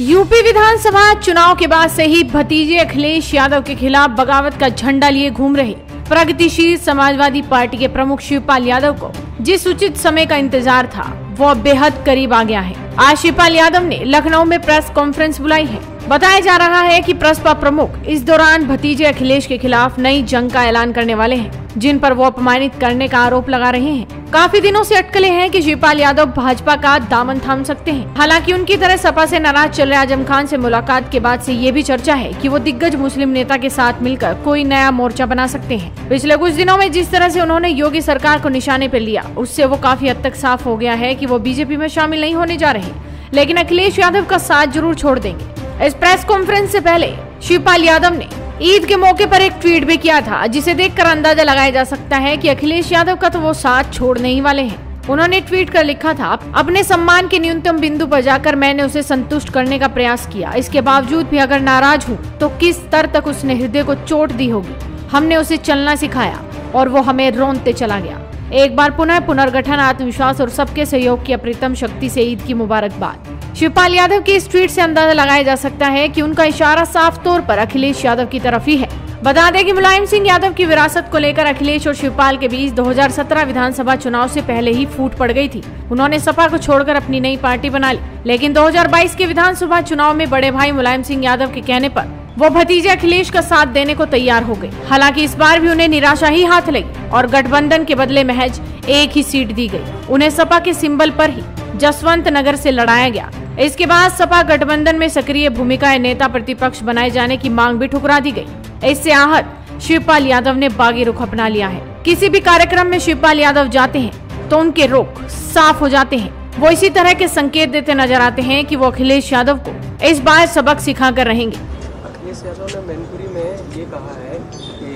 UP विधानसभा चुनाव के बाद से ही भतीजे अखिलेश यादव के खिलाफ बगावत का झंडा लिए घूम रहे प्रगतिशील समाजवादी पार्टी के प्रमुख शिवपाल यादव को, जिस उचित समय का इंतज़ार था वो बेहद करीब आ गया है। आज शिवपाल यादव ने लखनऊ में प्रेस कॉन्फ्रेंस बुलाई है। बताया जा रहा है कि प्रसपा प्रमुख इस दौरान भतीजे अखिलेश के खिलाफ नई जंग का ऐलान करने वाले हैं, जिन पर वो अपमानित करने का आरोप लगा रहे हैं। काफ़ी दिनों से अटकले हैं कि शिवपाल यादव भाजपा का दामन थाम सकते हैं। हालाँकि उनकी तरह सपा से नाराज़ चल रहे आज़म खान से मुलाकात के बाद से ये भी चर्चा है कि वो दिग्गज मुस्लिम नेता के साथ मिलकर कोई नया मोर्चा बना सकते हैं। पिछले कुछ दिनों में जिस तरह से उन्होंने योगी सरकार को निशाने पर लिया, उससे वो काफ़ी हद तक साफ़ हो गया है की वो बीजेपी में शामिल नहीं होने जा रहे लेकिन अखिलेश यादव का साथ ज़रूर छोड़ देंगे। इस प्रेस कॉन्फ्रेंस ऐसी पहले शिवपाल यादव ने ईद के मौके पर एक ट्वीट भी किया था, जिसे देखकर अंदाज़ा लगाया जा सकता है कि अखिलेश यादव का तो वो साथ छोड़ने ही वाले हैं। उन्होंने ट्वीट कर लिखा था, अपने सम्मान के न्यूनतम बिंदु पर जाकर मैंने उसे संतुष्ट करने का प्रयास किया। इसके बावजूद भी अगर नाराज़ हूँ तो किस स्तर तक उसने हृदय को चोट दी होगी? हमने उसे चलना सिखाया और वो हमें रोनते चला गया। एक बार पुनः पुनर्गठन, आत्मविश्वास और सबके सहयोग की अप्रितम शक्ति से ईद की मुबारकबाद। शिवपाल यादव के इस ट्वीट से अंदाज़ा लगाया जा सकता है कि उनका इशारा साफ़ तौर पर अखिलेश यादव की तरफ़ ही है। बता दें कि मुलायम सिंह यादव की विरासत को लेकर अखिलेश और शिवपाल के बीच 2017 विधानसभा चुनाव से पहले ही फूट पड़ गई थी। उन्होंने सपा को छोड़कर अपनी नई पार्टी बना ली। लेकिन 2022 के विधानसभा चुनाव में बड़े भाई मुलायम सिंह यादव के कहने पर वो भतीजे अखिलेश का साथ देने को तैयार हो गए। हालाँकि इस बार भी उन्हें निराशा ही हाथ लगी और गठबंधन के बदले महज एक ही सीट दी गई उन्हें सपा के सिंबल पर ही जसवंत नगर से लड़ाया गया। इसके बाद सपा गठबंधन में सक्रिय भूमिका नेता प्रतिपक्ष बनाए जाने की मांग भी ठुकरा दी गई। इससे आहत शिवपाल यादव ने बागी रुख अपना लिया है। किसी भी कार्यक्रम में शिवपाल यादव जाते हैं तो उनके रुख साफ़ हो जाते हैं। वो इसी तरह के संकेत देते नज़र आते हैं कि वो अखिलेश यादव को इस बार सबक सिखा कर रहेंगे। अखिलेश यादव ने मैनपुरी में ये कहा है कि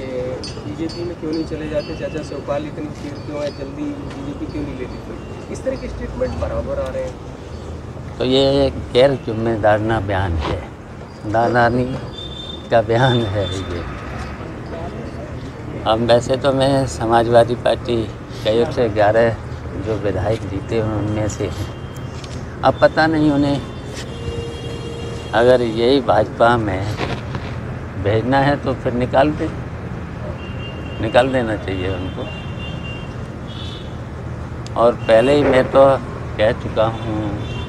बीजेपी में क्यों नहीं चले जाते? चाचा शिवपाल इतनी क्यों है? जल्दी बीजेपी क्यों नहीं लेती? इस तरह के स्टेटमेंट बराबर आ रहे हैं। तो ये गैर जिम्मेदारना बयान है। दादानी का बयान है ये। अब वैसे तो मैं समाजवादी पार्टी का एक से ग्यारह जो विधायक जीते हैं, उनमें से हैं। अब पता नहीं उन्हें अगर यही भाजपा में भेजना है तो फिर निकाल दे। निकाल देना चाहिए उनको। और पहले ही मैं तो कह चुका हूँ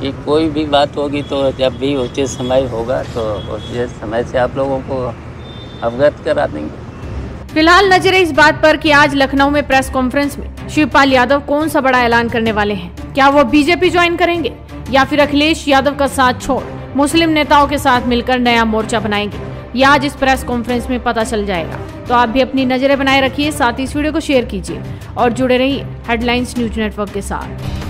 कि कोई भी बात होगी तो जब भी उचित समय होगा तो उचित समय से आप लोगों को अवगत करा देंगे। फ़िलहाल नज़र इस बात पर कि आज लखनऊ में प्रेस कॉन्फ्रेंस में शिवपाल यादव कौन सा बड़ा ऐलान करने वाले हैं? क्या वो बीजेपी ज्वाइन करेंगे या फिर अखिलेश यादव का साथ छोड़ मुस्लिम नेताओं के साथ मिलकर नया मोर्चा बनाएँगे? ये आज इस प्रेस कॉन्फ्रेंस में पता चल जाएगा। तो आप भी अपनी नज़रें बनाए रखिए, साथ ही इस वीडियो को शेयर कीजिए और जुड़े रहिए हेडलाइंस न्यूज़ नेटवर्क के साथ।